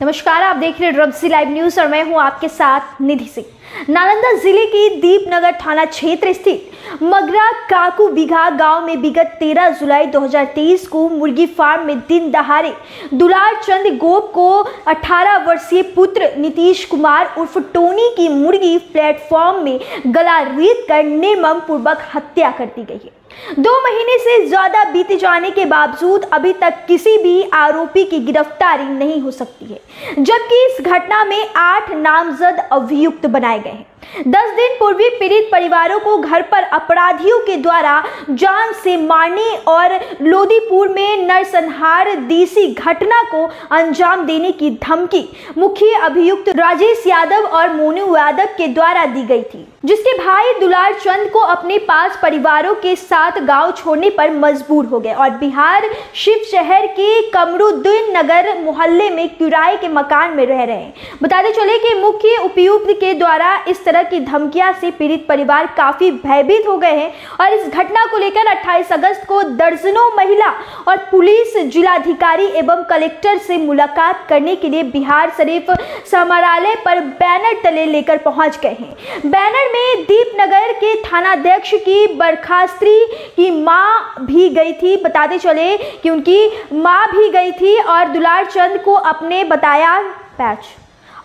नमस्कार, आप देख रहे हैं लाइव न्यूज़ और मैं हूँ आपके साथ निधि सिंह। नालंदा ज़िले के दीपनगर थाना क्षेत्र स्थित मगरा काकू बिघा गाँव में विगत 13 जुलाई 2023 को मुर्गी फार्म में दिन दहाड़े दुलार चंद गोप को 18 वर्षीय पुत्र नीतीश कुमार उर्फ़ टोनी की मुर्गी प्लेटफॉर्म में गला रेत कर निर्मम पूर्वक हत्या कर दी गई है। दो महीने से ज़्यादा बीत जाने के बावजूद अभी तक किसी भी आरोपी की गिरफ्तारी नहीं हो सकती है, जबकि इस घटना में आठ नामजद अभियुक्त बनाए गए हैं। दस दिन पूर्व पीड़ित परिवारों को घर पर अपराधियों के द्वारा जान से मारने और लोदीपुर में नरसंहार देसी घटना को अंजाम देने की धमकी मुख्य अभियुक्त राजेश यादव और मोनू यादव के द्वारा दी गई थी, जिसके भाई दुलार चंद को अपने पास परिवारों के साथ गाँव छोड़ने पर मजबूर हो गए और बिहार शिव शहर के कमरुद्दीन नगर मोहल्ले में किराए के मकान में रह रहे हैं। बताते चले कि मुख्य उपयुक्त के द्वारा इस तरह की धमकियाँ से पीड़ित परिवार काफ़ी भयभीत हो गए हैं और इस घटना को लेकर 28 अगस्त को दर्जनों महिला और पुलिस जिलाधिकारी एवं कलेक्टर से मुलाकात करने के लिए बिहार शरीफ समारालय पर बैनर तले लेकर पहुँच गए हैं। बैनर में दीपनगर के थानाध्यक्ष की बर्खास्त्री की माँ भी गई थी। बताते चले कि उनकी माँ भी गई थी और दुलार चंद को अपने बताया पैच।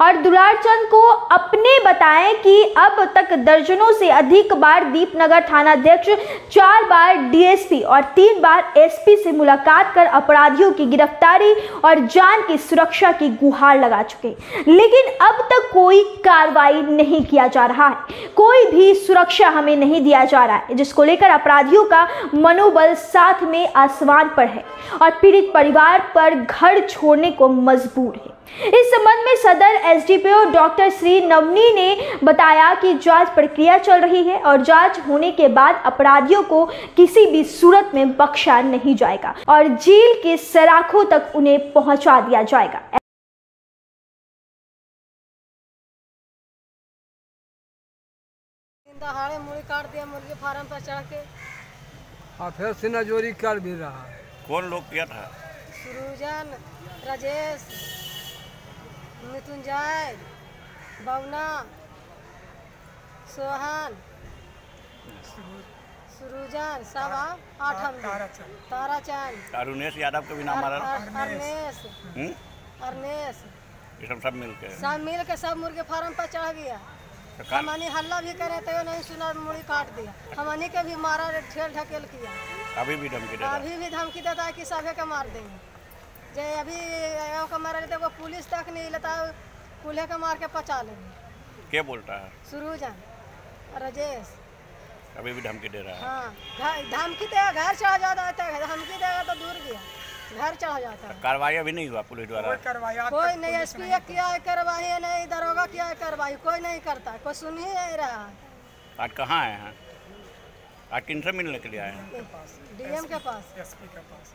और दुलार चंद को अपने बताएँ कि अब तक दर्जनों से अधिक बार दीपनगर थानाध्यक्ष, चार बार डीएसपी और तीन बार एसपी से मुलाकात कर अपराधियों की गिरफ्तारी और जान की सुरक्षा की गुहार लगा चुके लेकिन अब तक कोई कार्रवाई नहीं किया जा रहा है। कोई भी सुरक्षा हमें नहीं दिया जा रहा है, जिसको लेकर अपराधियों का मनोबल साथ में आसमान पर है और पीड़ित परिवार पर घर छोड़ने को मजबूर है। इस संबंध में सदर एसडीपीओ डॉक्टर श्री नवनी ने बताया कि जाँच प्रक्रिया चल रही है और जाँच होने के बाद अपराधियों को किसी भी सूरत में बख्शा नहीं जाएगा और जेल के सराखों तक उन्हें पहुँचा दिया जाएगा। दहाड़े मुड़ी काट दिया मुर्गी फार्म पर चढ़ के। और फिर सिन्हा जोरी कर भी रहा। है कौन लोग किया था? सुरुजन राजेश। मृत्युंजय बवना सोहन सुरुजन सब आठ हम ताराचंद। अरुणेश यादव का भी नाम आ रहा अर- अरनेश हम्म? ये सब सब मिल के सब मिल के सब मुर्गे फार्म पर चढ़ गया। तो का- हल्ला भी करे तो नहीं सुना मुड़ी काट दिया। हमनी के भी मारा ठेल ढकेल किया। अभी भी धमकी अभी भी धमकी देता है कि सभी के मार देंगे। जे अभी के मारा लेते वो पुलिस तक नहीं लेता कुल्हे के मार के पचा लेंगे। क्या बोलता है? सुरुजन राजेश। अभी भी धमकी दे रहा है? हाँ धमकी देगा घर चढ़ा जाता है धमकी देगा तो दूर गया घर चढ़ा जाता है। कार्रवाई अभी नहीं हुआ पुलिस द्वारा? कोई कोई नहीं एस पी किया है कार्रवाई नहीं दरोगा किया है कार्रवाई कोई नहीं करता कोई सुन ही नहीं रहा आज कहाँ आए हैं? आज किन से मिलने के लिए आए हैं? डीएम के पास। एसपी के पास।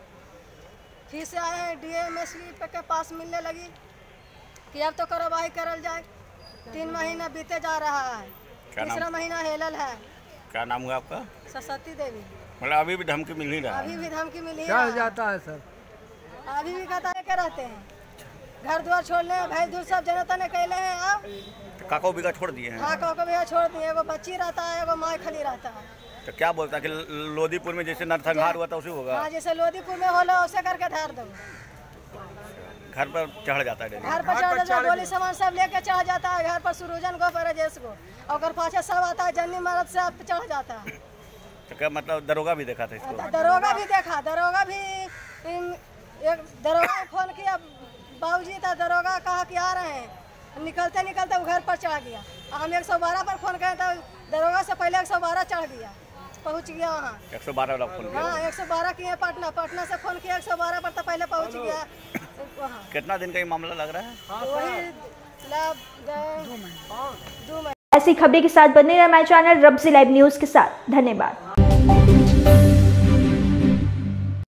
फिर से आए हैं डीएम एस के पास मिलने लगी कि अब तो कार्रवाई करल जाए। तीन महीना बीते जा रहा है। तीसरा महीना हेलल है। क्या नाम हुआ आपका? सरस्वती देवी। मतलब अभी भी धमकी मिल ही रहा अभी भी धमकी मिली है जाता है सर? अभी भी कहता है के रहते हैं। घर द्वार छोड़ने भाई दूर सब जनता ने कहले हैं अब तो काको बिगा छोड़ दिए हैं। हाँ कहो के भैया छोड़ दिए एगो बच्ची रहता है एगो माँ खली रहता है। तो क्या बोलता है कि लोधीपुर में जैसे नरसंहार हुआ था उसी होगा। हाँ जैसे लोधीपुर में होला वैसे करके धार दो। घर पर चढ़ जाता है घर पर चढ़ जाता है गोली सामान सब लेके चढ़ जाता है घर पर सुरुजन को पर राजेश को। और अगर पाछे सब आता है जन्नी मरद से अब चढ़ जाता है। तो क्या मतलब दरोगा भी देखा था इसको? दरोगा भी देखा दरोगा भी एक दरोगा फ़ोन किया बाबूजी था दरोगा कहा कि आ रहे हैं। निकलते निकलते वो घर पर चढ़ गया। हम एक सौ बारह पर फ़ोन करें तो दरोगा से पहले एक सौ बारह चढ़ गया। पहुँच गया। वहाँ एक सौ बारह वाला फ़ोन हाँ एक सौ बारह किए पटना पटना से फ़ोन किया एक सौ बारह पर तो पहले पहुँच गया। वहाँ। कितना दिन का ये मामला लग रहा है? तो वही महीने। ऐसी खबरें के साथ बने रहे हमारे चैनल रब्जी लाइव न्यूज़ के साथ। धन्यवाद।